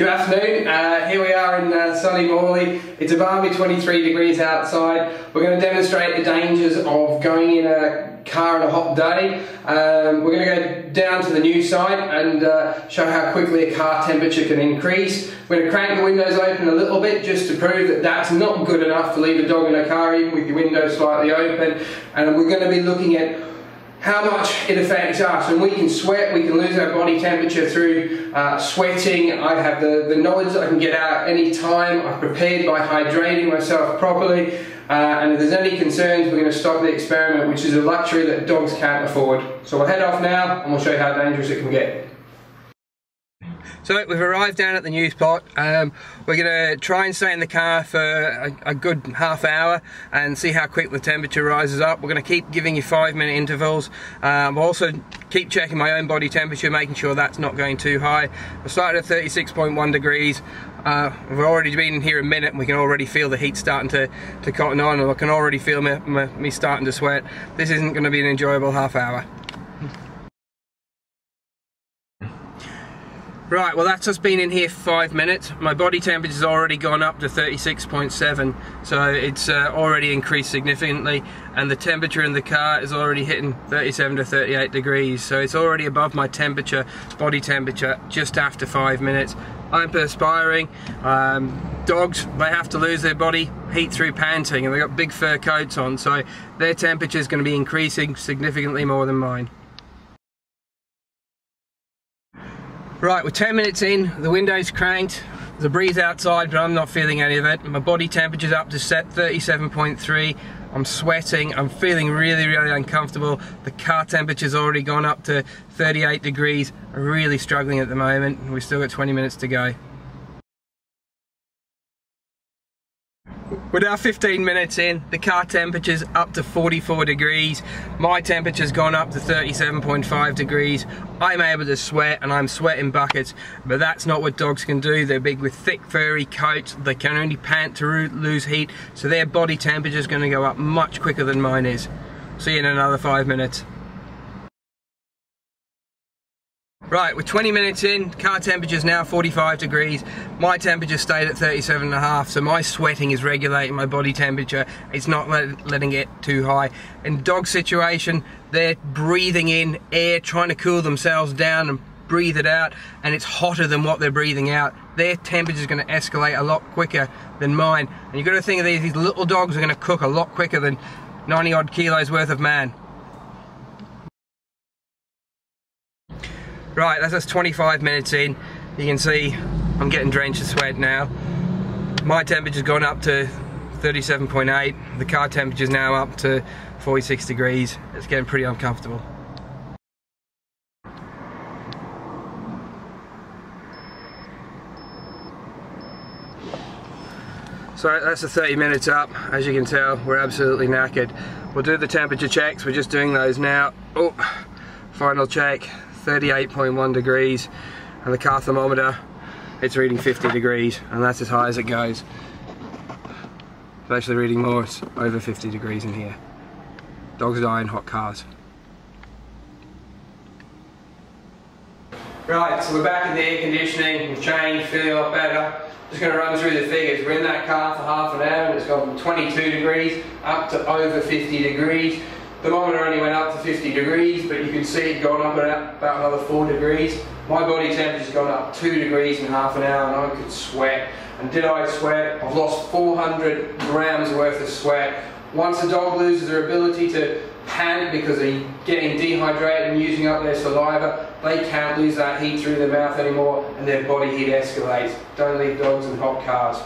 Good afternoon. Uh, here we are in uh, sunny Morley. It's a balmy 23 degrees outside. We're going to demonstrate the dangers of going in a car on a hot day. Um, we're going to go down to the new site and uh, show how quickly a car temperature can increase. We're going to crank the windows open a little bit just to prove that that's not good enough to leave a dog in a car even with your windows slightly open. And we're going to be looking at how much it affects us. And we can sweat, we can lose our body temperature through uh, sweating. I have the, the knowledge that I can get out any time. I've prepared by hydrating myself properly. Uh, and if there's any concerns, we're going to stop the experiment, which is a luxury that dogs can't afford. So we'll head off now and we'll show you how dangerous it can get. So we've arrived down at the new spot. Um, we're going to try and stay in the car for a, a, good half hour and see how quick the temperature rises up. We're going to keep giving you five minute intervals. Um, also keep checking my own body temperature, making sure that's not going too high. We started at 36.1 degrees. Uh, we've already been in here a minute and we can already feel the heat starting to, to cotton on and I can already feel me, me, me starting to sweat. This isn't going to be an enjoyable half hour. Right, well that's just been in here five minutes. My body temperature's already gone up to 36.7, so it's uh, already increased significantly, and the temperature in the car is already hitting 37 to 38 degrees, so it's already above my temperature, body temperature, just after five minutes. I'm perspiring. Um, dogs, they have to lose their body heat through panting, and they've got big fur coats on, so their temperature is going to be increasing significantly more than mine. Right, we're 10 minutes in, the window's cranked, there's a breeze outside, but I'm not feeling any of it. My body temperature's up to set 37.3. I'm sweating, I'm feeling really, really uncomfortable. The car temperature's already gone up to 38 degrees. I'm really struggling at the moment. We've still got 20 minutes to go. We're now 15 minutes in, the car temperature's up to 44 degrees, my temperature's gone up to 37.5 degrees, I'm able to sweat and I'm sweating buckets, but that's not what dogs can do, they're big with thick furry coats, they can only pant to lose heat, so their body temperature's going to go up much quicker than mine is. See you in another five minutes. Right, we're 20 minutes in, car temperature's now 45 degrees. My temperature stayed at 37 and a half, so my sweating is regulating my body temperature. It's not let, letting it too high. In dog situation, they're breathing in air, trying to cool themselves down and breathe it out, and it's hotter than what they're breathing out. Their temperature's going to escalate a lot quicker than mine. And you've got to think of these, these little dogs are going to cook a lot quicker than 90 odd kilos worth of man. Right, that's us 25 minutes in. You can see I'm getting drenched in sweat now. My temperature's gone up to 37.8. The car temperature's now up to 46 degrees. It's getting pretty uncomfortable. So that's the 30 minutes up. As you can tell, we're absolutely knackered. We'll do the temperature checks. We're just doing those now. Oh, final check. 38.1 degrees and the car thermometer it's reading 50 degrees and that's as high as it goes. It's actually reading more it's over 50 degrees in here. Dogs die in hot cars. Right so we're back in the air conditioning we've changed feeling a lot better. Just going to run through the figures. We're in that car for half an hour and it's gone from 22 degrees up to over 50 degrees The thermometer only went up to 50 degrees, but you can see it going up about another 4 degrees. My body temperature's gone up 2 degrees in half an hour and I could sweat. And did I sweat? I've lost 400 grams worth of sweat. Once a dog loses their ability to pant because they're getting dehydrated and using up their saliva, they can't lose that heat through their mouth anymore and their body heat escalates. Don't leave dogs in hot cars.